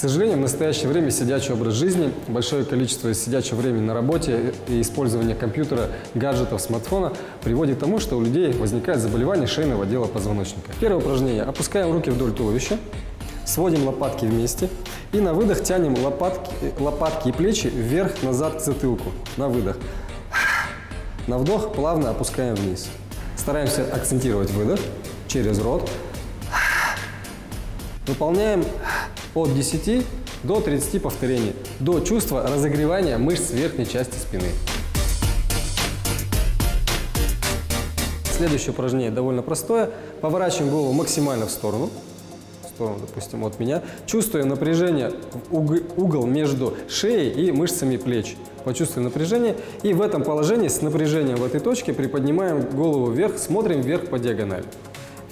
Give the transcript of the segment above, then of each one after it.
сожалению, в настоящее время сидячий образ жизни, большое количество сидячего времени на работе и использование компьютера, гаджетов, смартфона приводит к тому, что у людей возникает заболевание шейного отдела позвоночника. Первое упражнение. Опускаем руки вдоль туловища, сводим лопатки вместе и на выдох тянем лопатки, лопатки и плечи вверх-назад к затылку. На выдох. На вдох плавно опускаем вниз. Стараемся акцентировать выдох через рот. Выполняем от 10 до 30 повторений до чувства разогревания мышц верхней части спины. Следующее упражнение довольно простое. Поворачиваем голову максимально в сторону. В сторону, допустим, от меня. Чувствуем напряжение угол между шеей и мышцами плеч. Почувствуем напряжение. И в этом положении с напряжением в этой точке приподнимаем голову вверх, смотрим вверх по диагонали.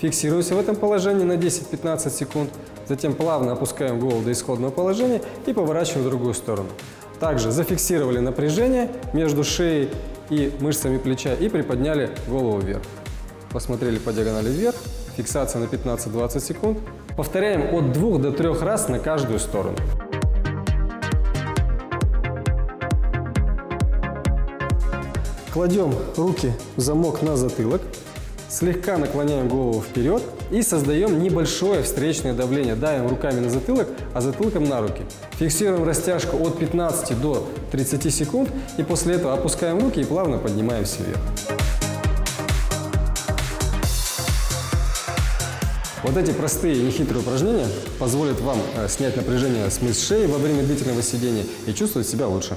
Фиксируемся в этом положении на 10-15 секунд. Затем плавно опускаем голову до исходного положения и поворачиваем в другую сторону. Также зафиксировали напряжение между шеей и мышцами плеча и приподняли голову вверх. Посмотрели по диагонали вверх. Фиксация на 15-20 секунд. Повторяем от 2 до 3 раз на каждую сторону. Кладем руки в замок на затылок, слегка наклоняем голову вперед и создаем небольшое встречное давление. Давим руками на затылок, а затылком на руки. Фиксируем растяжку от 15 до 30 секунд и после этого опускаем руки и плавно поднимаемся вверх. Вот эти простые и нехитрые упражнения позволят вам э, снять напряжение с мышц шеи во время длительного сидения и чувствовать себя лучше.